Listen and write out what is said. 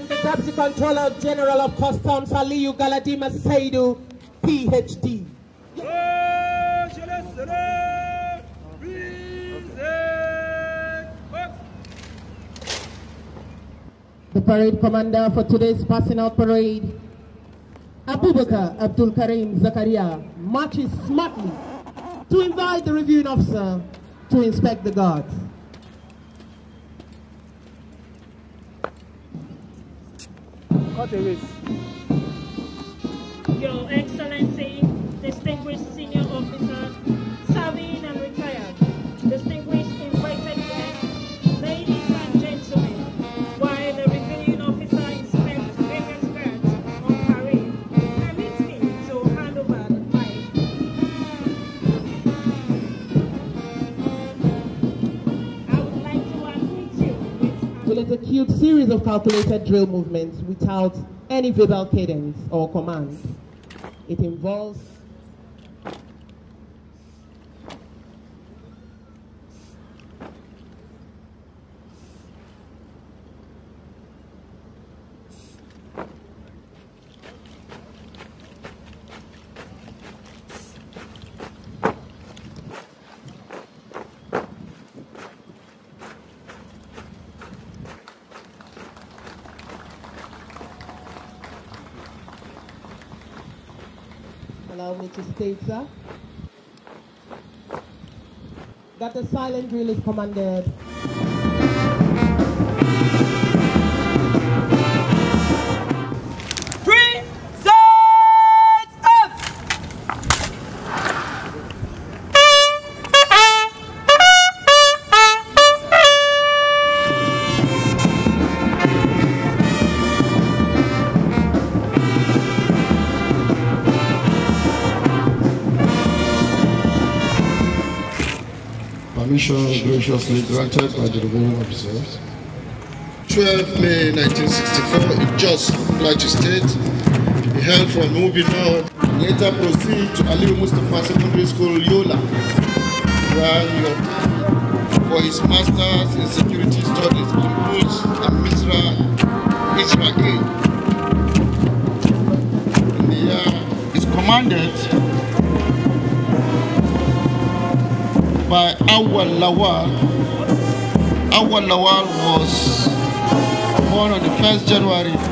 Deputy Controller General of Customs Aliyu Galadima Saidu, PhD. The parade commander for today's passing out parade, Abubakar Abdul Karim Zakaria, marches smartly to invite the reviewing officer to inspect the guards. Your Excellency, distinguished senior officer, will execute series of calculated drill movements without any verbal cadence or command. It involves allow me to state, sir, that the silent drill is commanded Permission graciously granted by the reviewing officers. 12 May 1964 in Jos, Plateau State. He hailed from Mubi North, later proceed to Ali Mustafa Secondary School, Yola, where he obtained for his master's in security studies in Bulls and Misra, Israel. In the year, is commanded by Awal Lawal. Awal Lawal was born on the 1st January